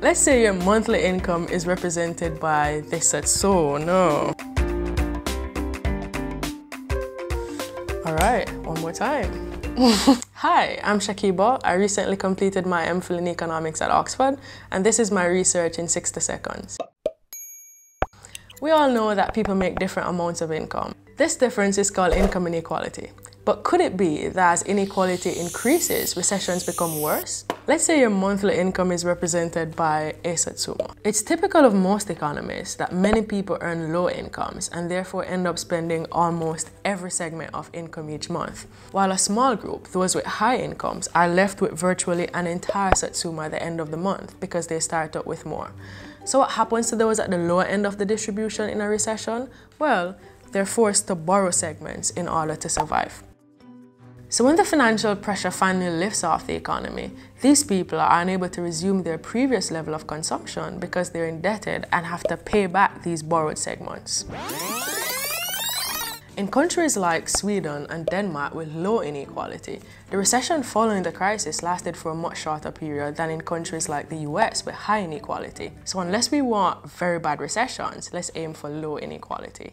Let's say your monthly income is represented by this at so, no. All right, one more time. Hi, I'm Shakeba. I recently completed my MPhil in Economics at Oxford, and this is my research in 60 seconds. We all know that people make different amounts of income. This difference is called income inequality. But could it be that as inequality increases, recessions become worse? Let's say your monthly income is represented by a Satsuma. It's typical of most economists that many people earn low incomes and therefore end up spending almost every segment of income each month, while a small group, those with high incomes, are left with virtually an entire Satsuma at the end of the month because they start out with more. So what happens to those at the lower end of the distribution in a recession? Well, they're forced to borrow segments in order to survive. So when the financial pressure finally lifts off the economy, these people are unable to resume their previous level of consumption because they're indebted and have to pay back these borrowed segments. In countries like Sweden and Denmark with low inequality, the recession following the crisis lasted for a much shorter period than in countries like the US with high inequality. So unless we want very bad recessions, let's aim for low inequality.